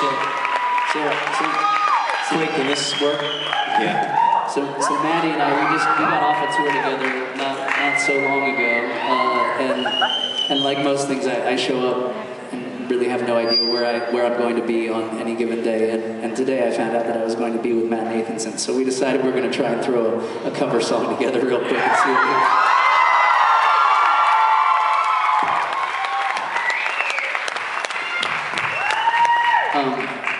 So, so, So wait, can this work? Yeah. so, so Maddie and I, we just we got off a tour together not not so long ago, uh, and and like most things, I, I show up and really have no idea where I where I'm going to be on any given day. And, and today I found out that I was going to be with Matt Nathanson. So we decided we're going to try and throw a, a cover song together real quick and see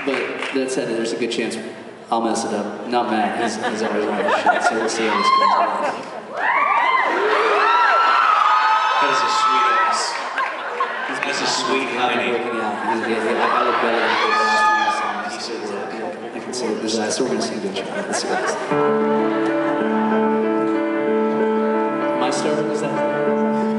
But that said, there's a good chance I'll mess it up. Not Matt, he's, he's always on the shit, so we'll see how this goes. That is a sweet ass. That's a sweet honey. Yeah, I look better than this. I can say this last, we're gonna good job. Let's see what this. My story was that.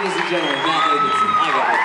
ladies and gentlemen, Matt Nathanson. I got it.